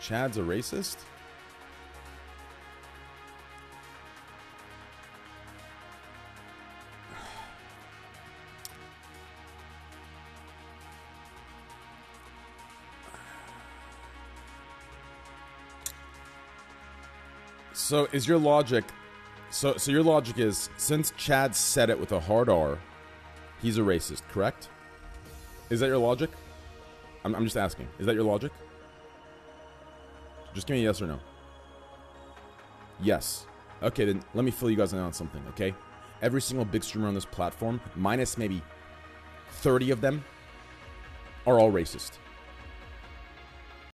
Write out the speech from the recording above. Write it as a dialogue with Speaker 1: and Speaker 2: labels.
Speaker 1: Chad's a racist? So is your logic so so your logic is since Chad said it with a hard R, he's a racist, correct? Is that your logic? I'm, I'm just asking. Is that your logic? Just give me a yes or no. Yes. Okay, then let me fill you guys in on something, okay? Every single big streamer on this platform, minus maybe 30 of them, are all racist.